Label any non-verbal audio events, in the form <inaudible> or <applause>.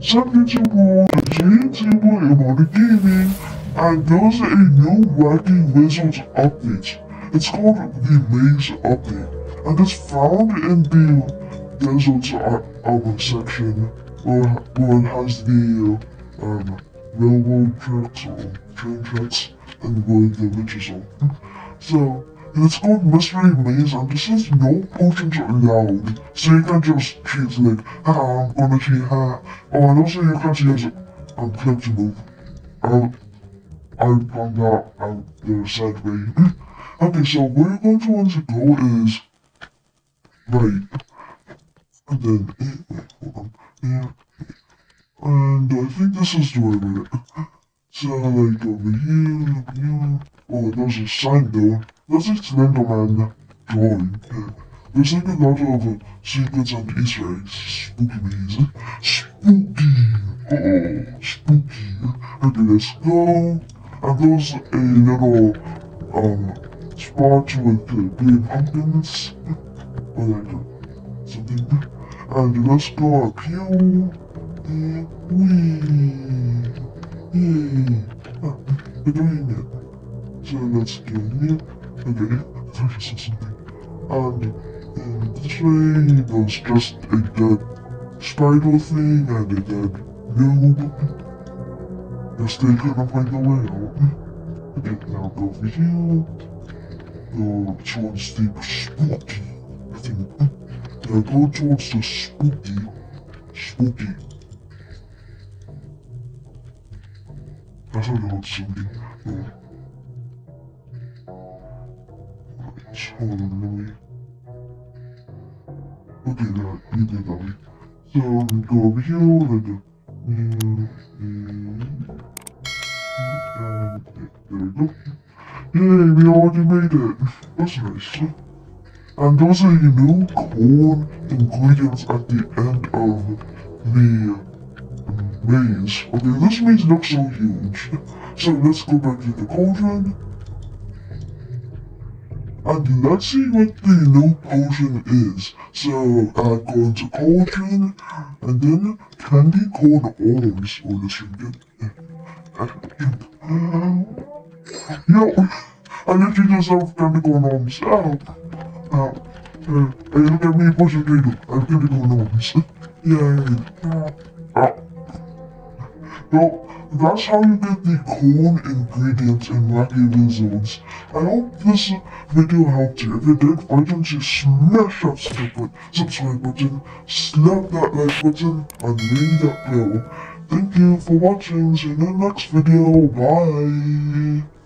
Something to GTable Emotic Gaming, and there's a new Wacky Wizards update. It's called the Maze Update, and it's found in the Deserts album section, where, where it has the um, railroad tracks or train tracks and where the witches are. <laughs> So, it's called Mystery Maze, and this is no potions allowed. So you can just cheat like, ha, I'm gonna cheat, ha. Oh, and also you can use click to move. I'll, I'll find that out the side way. <gasps> okay, so where you're going to want to go is, right, and then, eh, wait, hold on, yeah, and I think this is the way way. So, like, over here, over here, oh, there's a sign though. A Slenderman drawing. There's like a lot of uh, secrets and Easter eggs. Spooky maze. Spooky! Oh, spooky. Okay, let's go. And there's a little, um, spot with uh, green pumpkins. Or like something. And let's go up here. Wee. Yay. Ah, we're doing it. So let's go here. Okay, I something. And in this way, there's just a dead spider thing and a dead noob. They're still gonna find a way out. Okay, now go over here. Go towards the spooky. I think. Now go towards the spooky. Spooky. That's what I heard something. Oh. Me. Okay, that you did that. So we go over here, like a. Mm, mm, and there we go. Yay, we already made it. That's nice. And those are your new corn ingredients at the end of the maze. Okay, this maze looks so huge. So let's go back to the cauldron. And let's see what the new potion is. So, uh, go into cauldron, and then candy corn arms, or let's get Yo, I literally just have candy corn arms. Ow. Ow. Uh, hey, look at me pushing Dreidel. I have candy corn arms. Yay. Ow. Well, that's how you get the corn ingredients in Wacky Wizards. I hope this video helped you. If it did, why don't you smash that subscribe button, slap that like button, and ring that bell. Thank you for watching. See you in the next video. Bye.